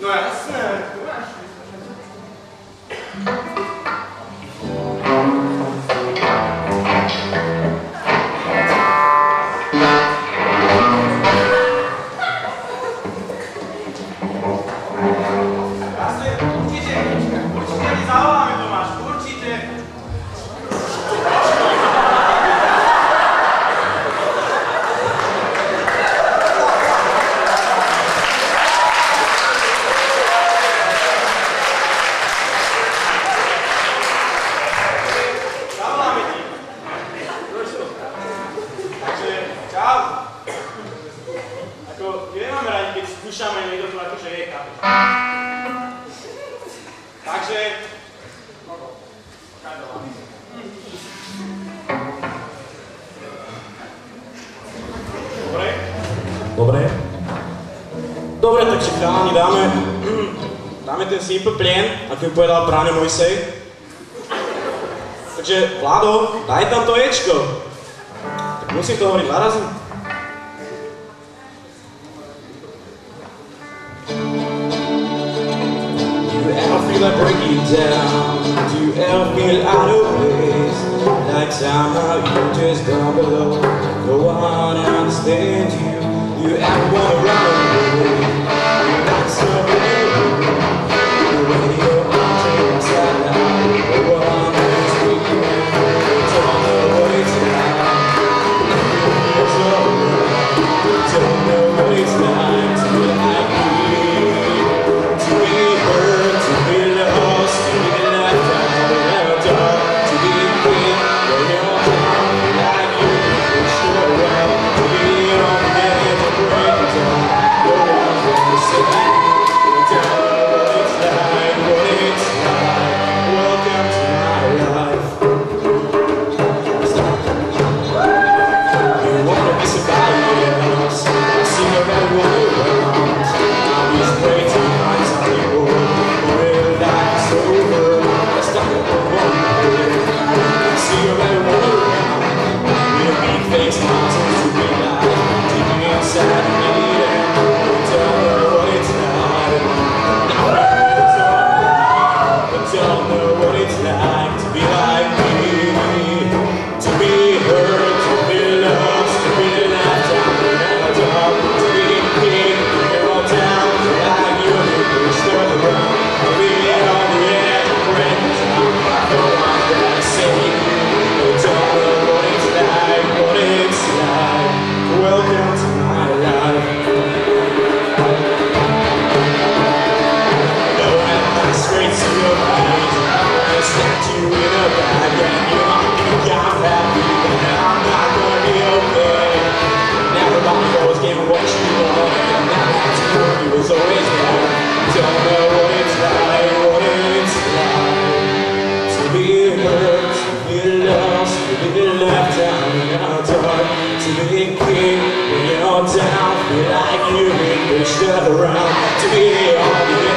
暖色 Takže... Dobre? Dobre? Dobre, takže chalani, dáme... Dáme ten simple plien, ako mi povedal práne Mojsej. Takže, Vlado, daj tam to Ečko. Tak musím to hovoriť dva razy. You feel like breaking down? Do you ever feel out of place? Like somehow you just don't belong. No one understands you. You ever wanna run away? Hallelujah. we were still around to be on the